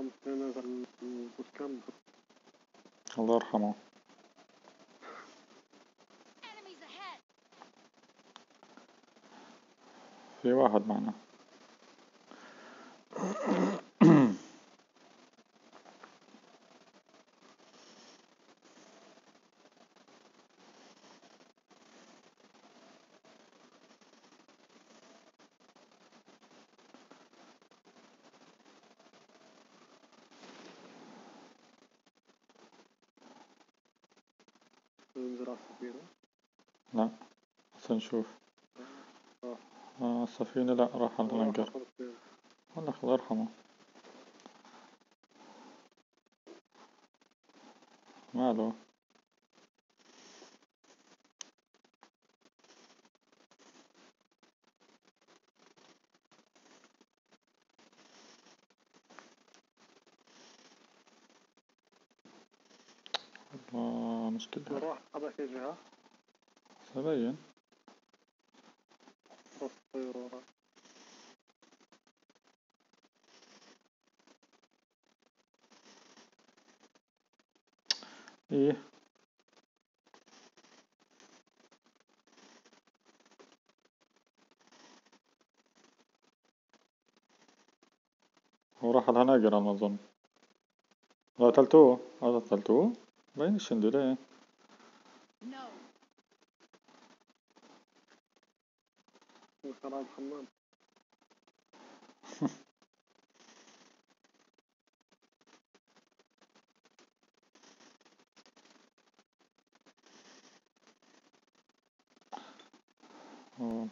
خمسين نزل البوسكان الله يرحمه! في واحد معنا على السفينة لا بس نشوف. آه. آه السفينة لا راح على خمسين والله الله يرحمه ماله؟ مشكلة سبين بس طيرورة إيه؟ هو راح الهناجر أنا اظن قتلتوه؟ هذا قتلتوه؟ بين الشندي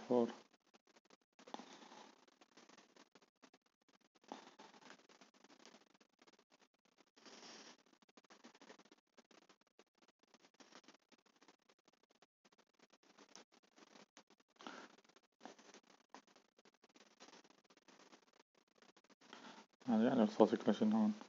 فور يعني رصاصي كلاشين هون؟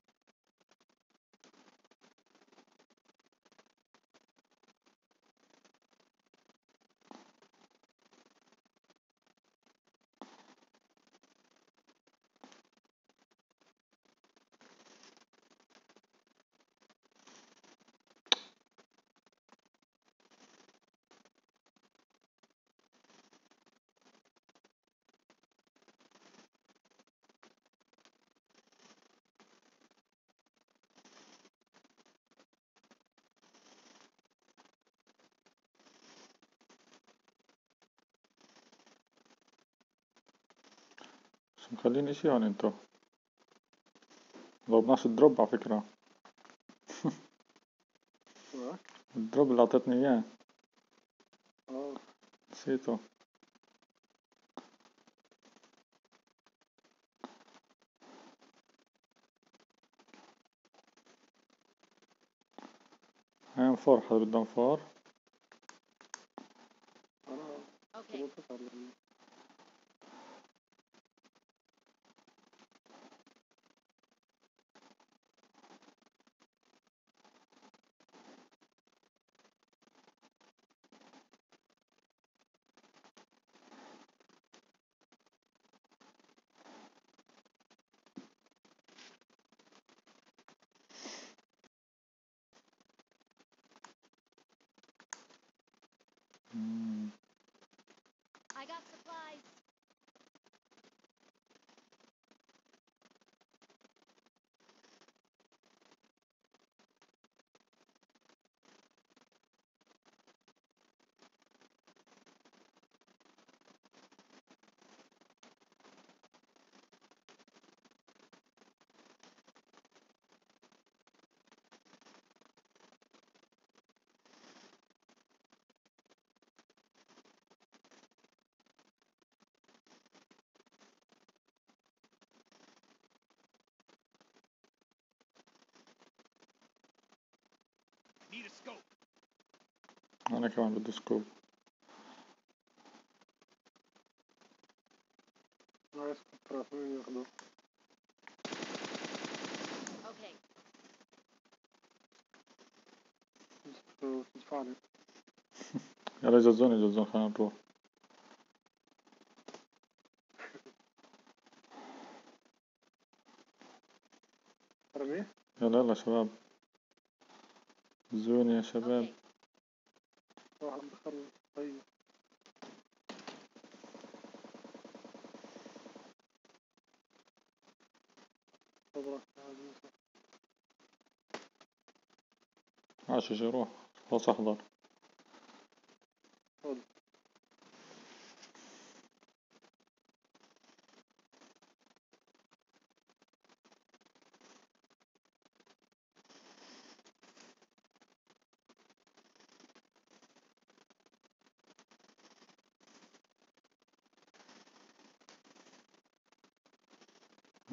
مخلين اشي هون انتو. ضربناش ال drop على فكرة. آه. ال drop اللي اعطيتني إياه. آه. نسيته. هاي four حدا بدهم four supplies. أنا كمان بدي سكوب يلا جزون يجزون خلينا نروح يلا يلا شباب. زون يا شباب. واحد دخل طيب. عاشش يروح خلاص أحضر.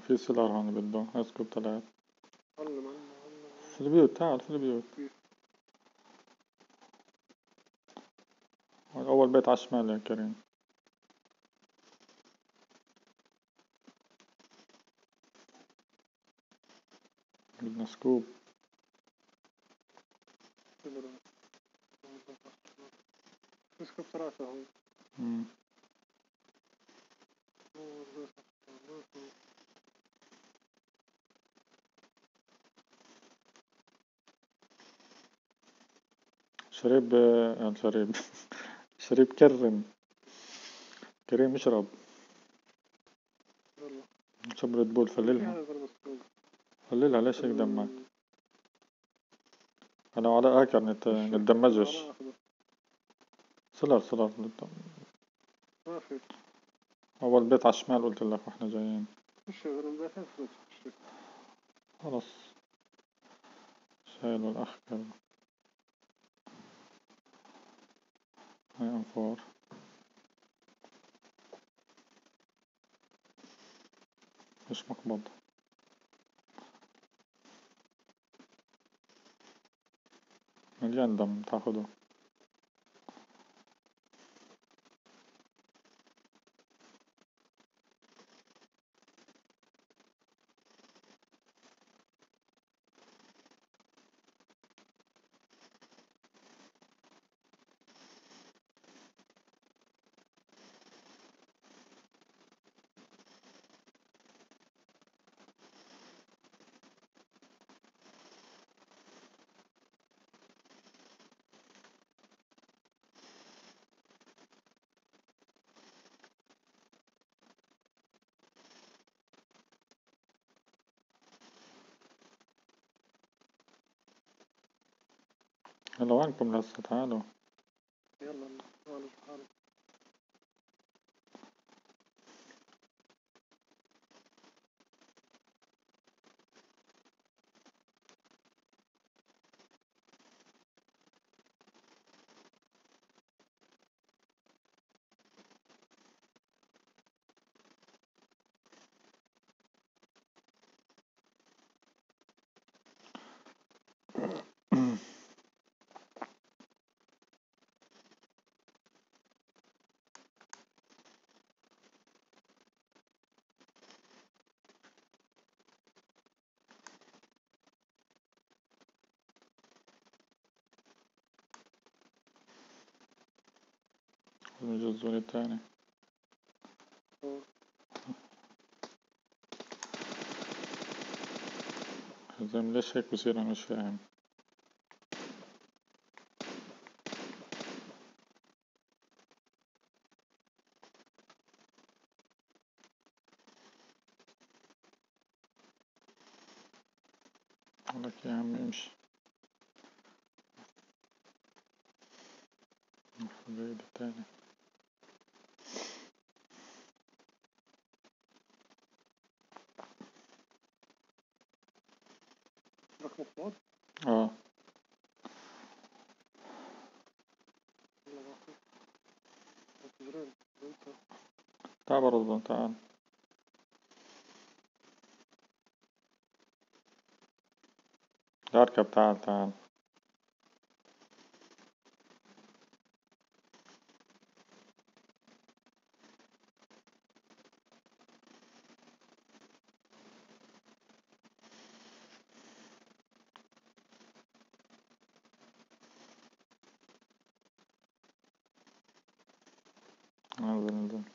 في سيلر هون بده scope طلعت. في البيوت تعال في البيوت أول بيت على الشمال يا كريم. بدنا scope. scope ثلاثة هون. شريب آه شريب. شريب كرم. كريم اشرب. اشرب ريد بول فللها. فللها ليش هيك دمك؟ أنا وعلى اكر نت... نتدمجش أنا آخذه. سلر سلر ما في أول بيت على الشمال قلت لك وإحنا جايين. خلص. شايل الأخ كرم. هاي انفار مش مقبض. مليان دم تاخده. هلا وينكم نجي الزون التاني زين ليش هيك بصير أنا مش فاهم لك يا عم امشي البعيد التاني لك مقبض آه تعال برضه تعال اركب تعال تعال انزل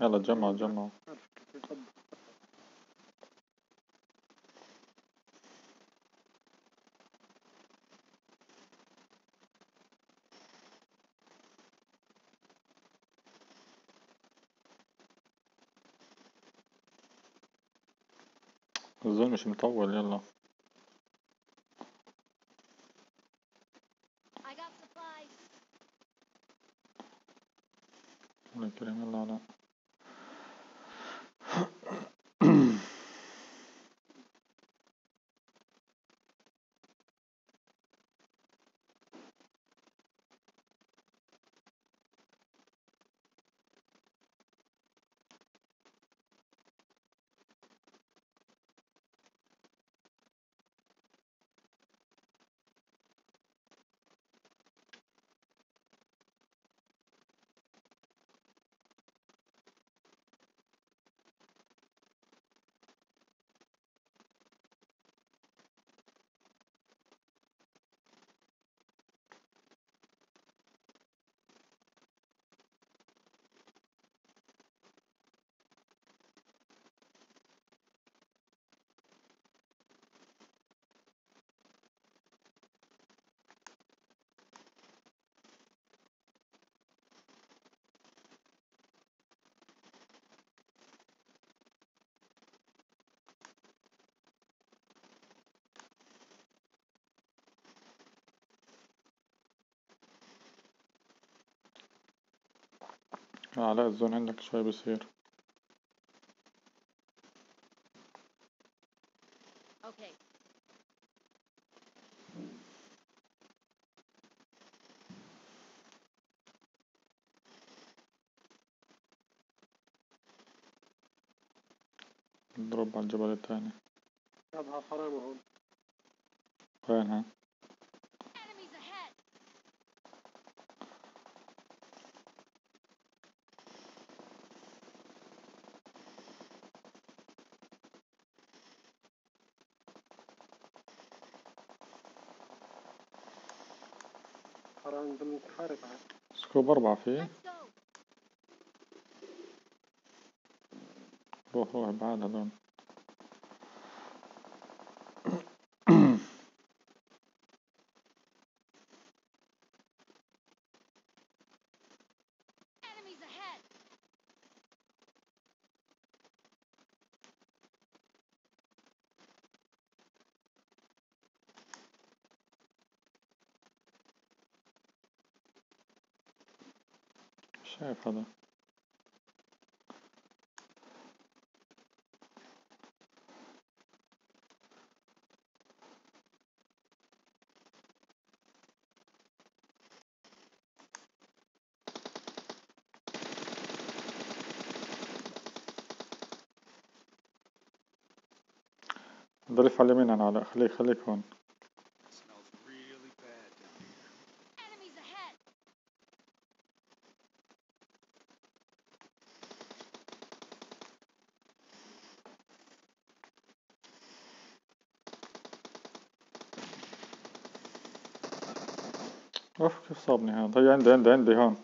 يلا تجمعوا تجمعوا الظل مش مطول يلا I got supplies. الله يكرم يلا على علاء الزون عندك شوي بصير Okay. نضرب على الجبل التاني ضمن سكوب أربعة فيه! روح روح بعد هذول. شايف هذا. ضرف على اليمين أنا علاء خليك خليك هون. اوف كيف صابني هذا هي عندي عندي عندي هون